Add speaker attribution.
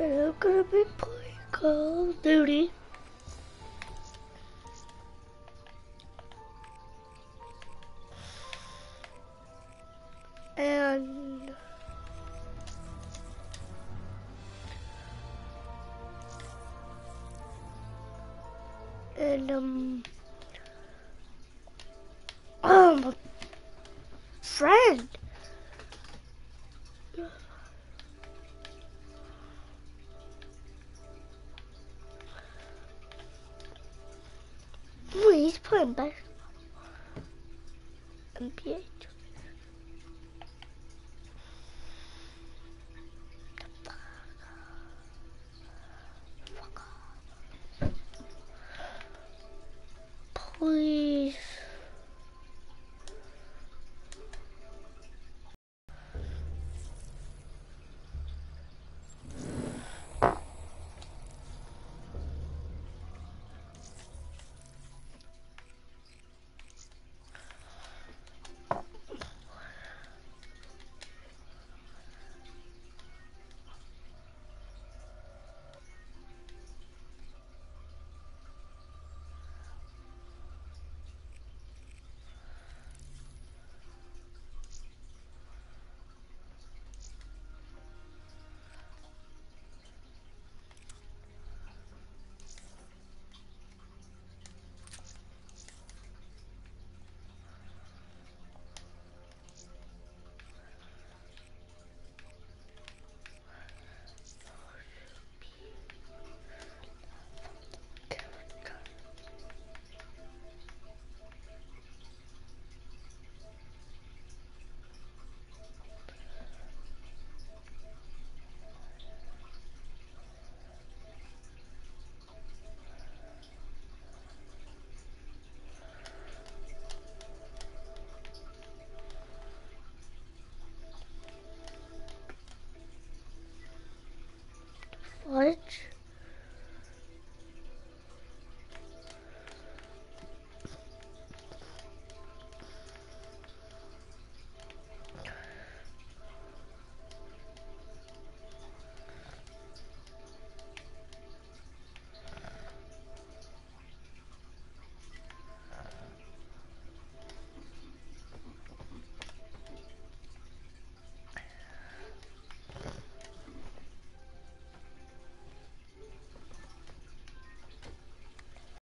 Speaker 1: And I'm gonna be playing Call of Duty. And and um um friend Oh, he's playing basketball. NBA. What?